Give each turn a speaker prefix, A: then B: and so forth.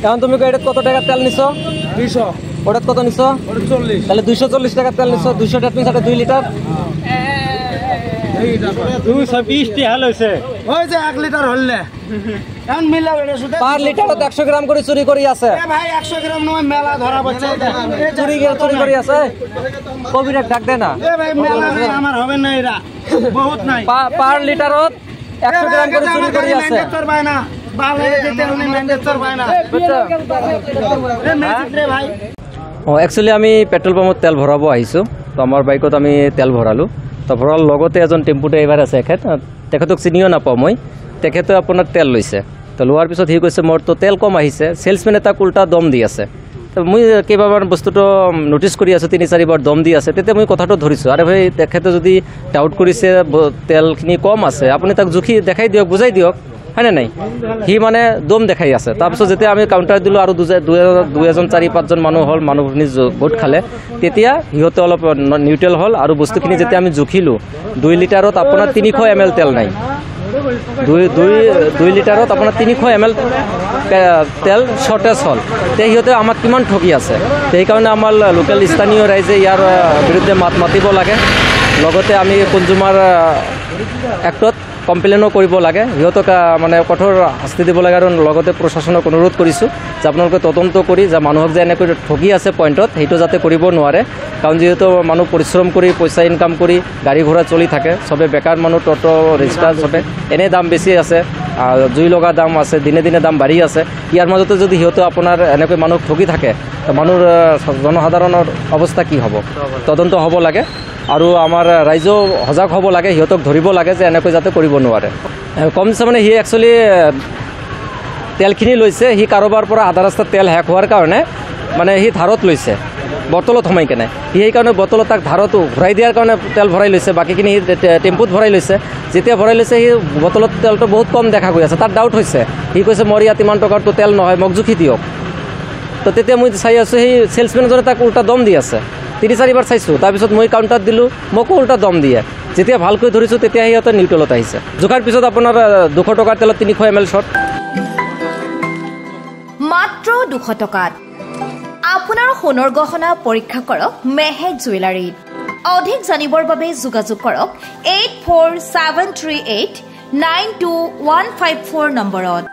A: এখন তুমি এটাত কত টাকার তেল নিছো?
B: দুইশো।
A: ওটাত কত নিছো?
B: ওটা চল্লিশ।
A: তাহলে দুইশো চল্লিশ টাকার তেল নিছো। দুইশো টাকা সাথে দুই লিটার।
B: দুইশো বিশটি হাল হয়েছে ওই যে এক লিটার হললে। এখন মিলাও এটা শুধু
A: পার একশো গ্রাম করে চুরি করি আছে।
B: এ ভাই একশো গ্রাম নয় মেলা ধরা পড়ছে।
A: চুরি চুরি করি আছে? কবিরের ডাক দে না।
B: ভাই মেলা আমার হবে না এরা। বহুত নাই।
A: পা- পার লিটারত একশো গ্রাম করে চুরি করি আছে। অঁ একচুৱেলি আমি পেট্ৰল পাম্পত তেল ভৰাব আহিছোঁ। তো আমাৰ বাইকত আমি তেল ভৰালোঁ। তো ভৰোৱাৰ লগতে এজন টেম্পু ড্ৰাইভাৰ আছে এখেত। তেখেতক চিনিও নাপাওঁ মই। তেখেতে আপোনাৰ তেল লৈছে। তো লোৱাৰ পিছত সি কৈছে মোৰতো তেল কম আহিছে। ছেলছমেনে তাক উল্টা দম দি আছে। তো মই কেইবাবাৰ বস্তুটো ন'টিছ কৰি আছোঁ। তিনি চাৰিবাৰ দম দি আছে। তেতিয়া মই কথাটো ধৰিছোঁ। আৰে ভাই তেখেতে যদি ডাউট কৰিছে তেলখিনি কম আছে আপুনি তাক জুখি দেখাই দিয়ক বুজাই দিয়ক। হয়নে নাই? সি মানে দম দেখাই আছে। তাৰপিছত যেতিয়া আমি কাউণ্টাৰ দিলোঁ আৰু দুই এজন চাৰি পাঁচজন মানুহ হ'ল মানুহখিনি গোট খালে তেতিয়া সিহঁতে অলপ নিউট্ৰেল হ'ল আৰু বস্তুখিনি যেতিয়া আমি জুখিলোঁ দুই লিটাৰত আপোনাৰ তিনিশ এম এল তেল নাই। দুই দুই দুই লিটাৰত আপোনাৰ তিনিশ এম এল তেল শ্বৰ্টেজ হ'ল। তে সিহঁতে আমাক কিমান ঠগি আছে? সেইকাৰণে আমাৰ লোকেল স্থানীয় ৰাইজে ইয়াৰ বিৰুদ্ধে মাত মাতিব লাগে। লগতে আমি কনজুমাৰ এক্টত কমপ্লেইনো কৰিব লাগে। সিহঁতক মানে কঠোৰ শাস্তি দিব লাগে আৰু লগতে প্ৰশাসনক অনুৰোধ কৰিছোঁ যে আপোনালোকে তদন্ত কৰি যে মানুহক যে এনেকৈ ঠগি আছে পইণ্টত সেইটো যাতে কৰিব নোৱাৰে। কাৰণ যিহেতু মানুহ পৰিশ্ৰম কৰি পইচা ইনকাম কৰি গাড়ী ঘোঁৰা চলি থাকে চবে বেকাৰ মানুহ ট'টো ৰিক্সা চবে। এনেই দাম বেছি আছে জুই লগা দাম আছে দিনে দিনে দাম বাঢ়ি আছে। ইয়াৰ মাজতে যদি সিহঁতে আপোনাৰ এনেকৈ মানুহ ঠগি থাকে মানুহৰ জনসাধাৰণৰ অৱস্থা কি হ'ব? তদন্ত হ'ব লাগে। আৰু আমাৰ ৰাইজেও সজাগ হ'ব লাগে সিহঁতক ধৰিব লাগে যে এনেকৈ যাতে কৰিব নোৱাৰে। এ, কম দিছে মানে সি একচুৱেলি তেলখিনি লৈছে সি কাৰোবাৰ পৰা আধা ৰাস্তাত তেল শেষ হোৱাৰ কাৰণে মানে সি ধাৰত লৈছে বটলত সোমাই কেনে। সি সেইকাৰণে বটলত তাক ধাৰত ঘূৰাই দিয়াৰ কাৰণে তেল ভৰাই লৈছে বাকীখিনি সি টেম্পুত ভৰাই লৈছে। যেতিয়া ভৰাই লৈছে সি বটলত তেলটো বহুত কম দেখা গৈ আছে। তাত ডাউট হৈছে। সি কৈছে মোৰ ইয়াত ইমান টকাৰটো তেল নহয় মোক জুখি দিয়ক। তো তেতিয়া মই চাই আছোঁ সেই ছেলছমেনজনে তাক উল্টা দম দি আছে। তিনি চাৰিবাৰ চাইছোঁ। তাৰপিছত মই কাউণ্টাৰত দিলোঁ মোকো উল্টা দম দিয়ে। যেতিয়া ভালকৈ ধৰিছোঁ তেতিয়া সিহঁতে নিউট্ৰেলত আহিছে। জোখাৰ পিছত আপোনাৰ দুশ টকাৰ তেলত তিনিশ এম এল শ্বৰ্ট
C: মাত্ৰ দুশ টকাত। আপোনাৰ সোণৰ গহনা পৰীক্ষা কৰক মেহেক জুৱেলাৰীত। অধিক জানিবৰ বাবে যোগাযোগ কৰক eight four seven three eight nine two one five four নম্বৰত।